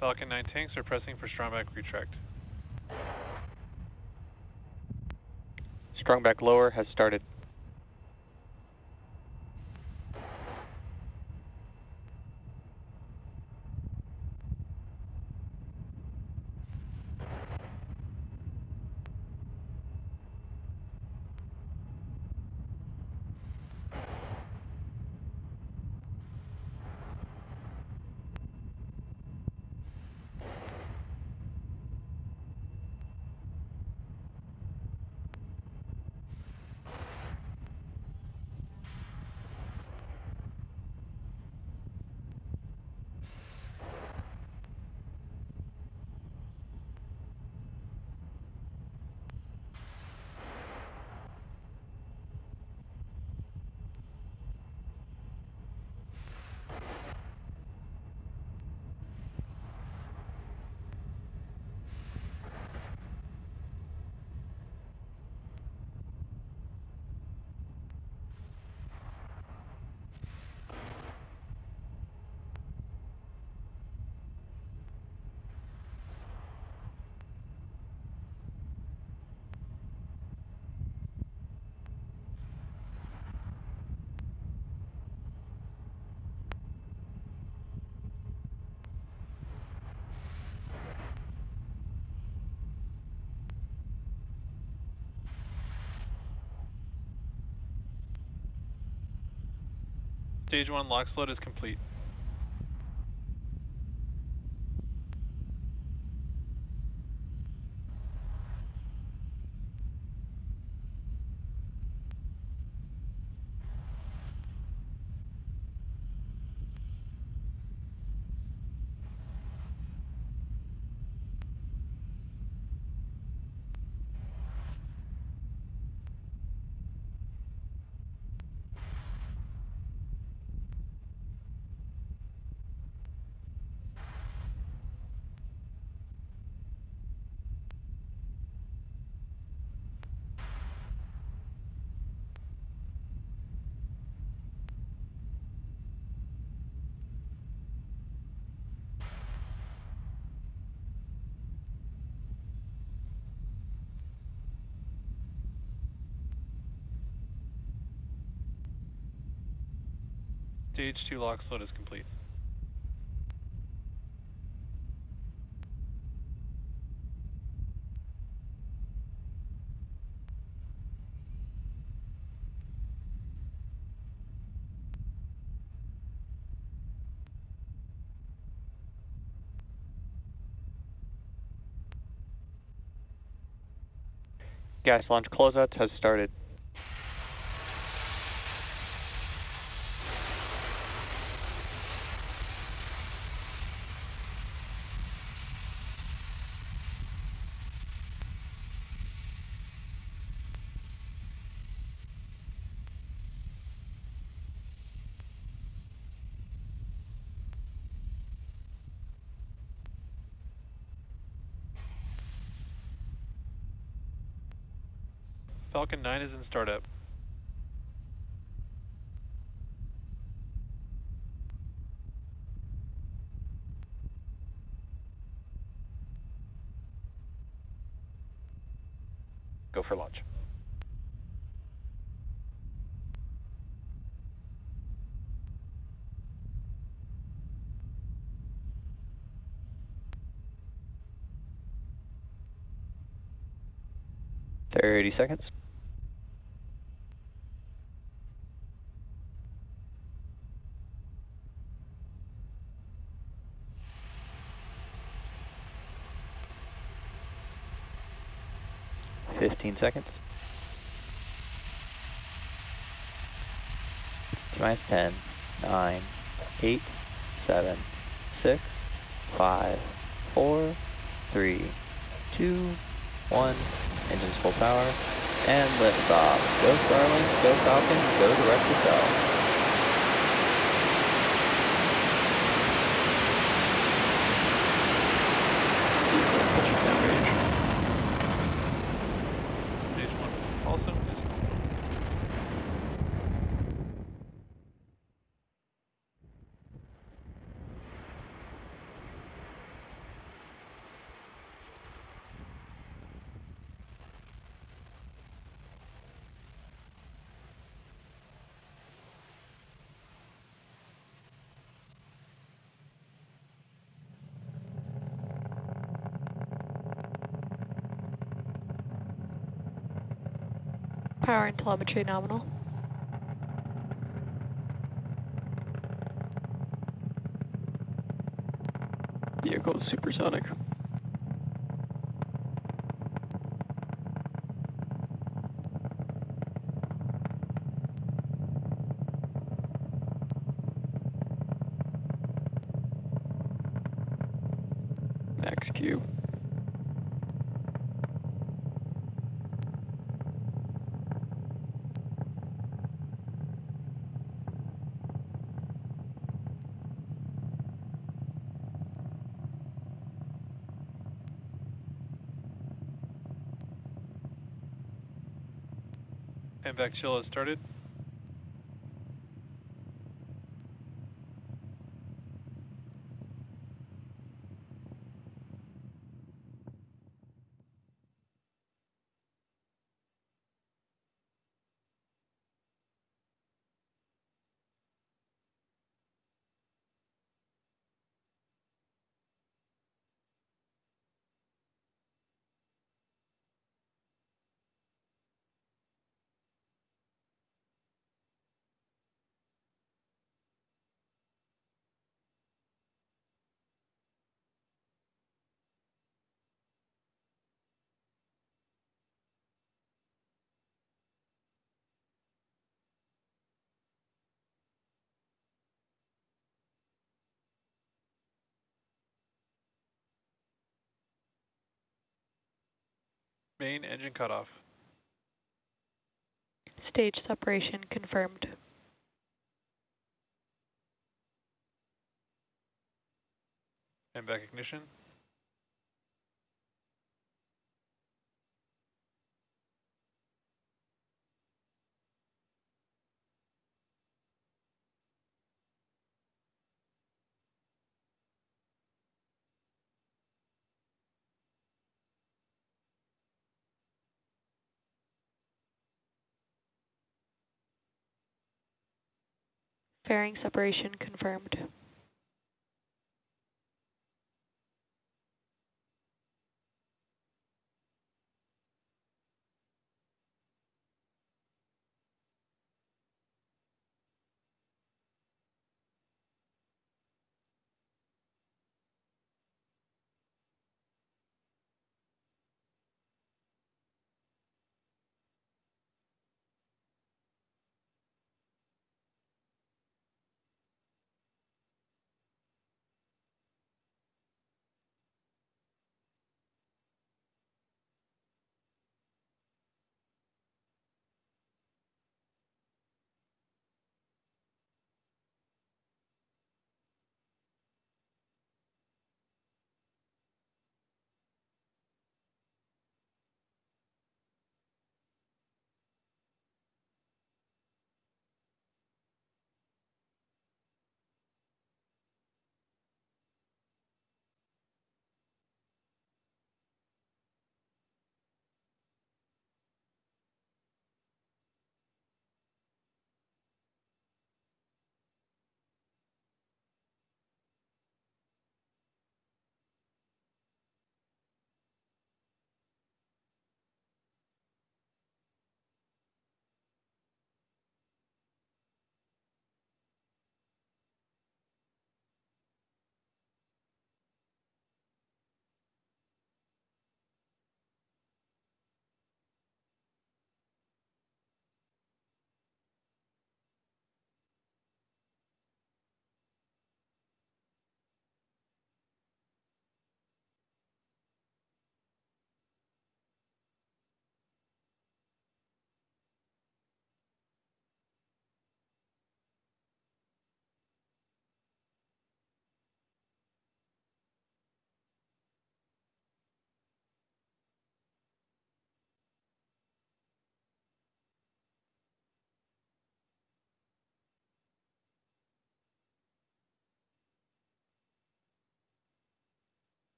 Falcon 9 tanks are pressing for strongback retract. Strongback lower has started. Stage 1 LOX load is complete. Stage 2 LOX load is complete. Gas launch closeouts has started. Falcon 9 is in startup. Go for launch. Thirty seconds. Seconds. T minus ten, nine, eight, seven, six, five, four, three, two, one. Engines full power. And liftoff. Go Starlink, go Falcon, go direct to cell. Stage 1 also is Power and telemetry nominal. Chill has started. Main engine cutoff. Stage separation confirmed. MVAC ignition. Fairing separation confirmed.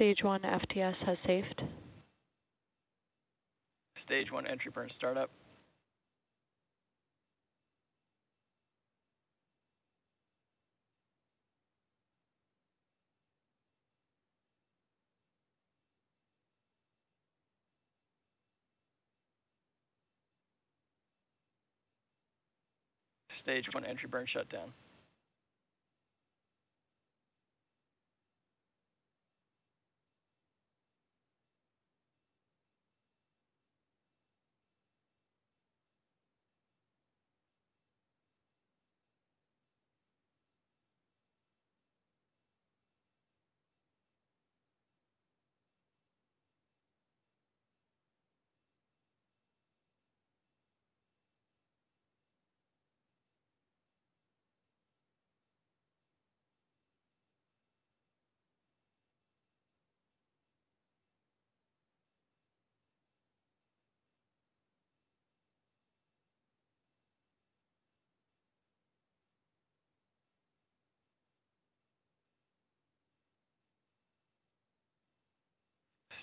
Stage 1 FTS has safed? Stage one entry burn startup. Stage one entry burn shutdown.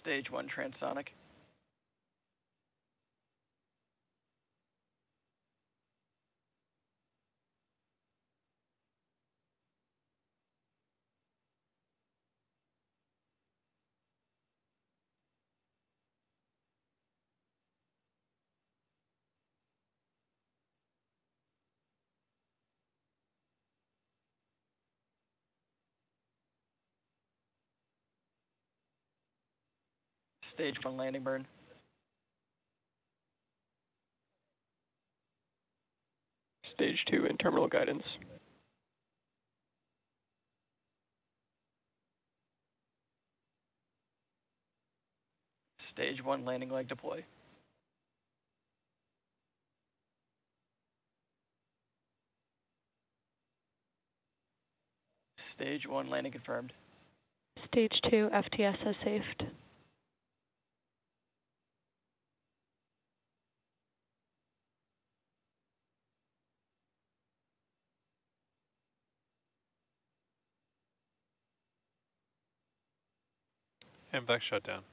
Stage one transonic. Stage one landing burn. Stage two in terminal guidance. Stage one landing leg deploy. Stage one landing confirmed. Stage 2 FTS has safed. MVAC shutdown.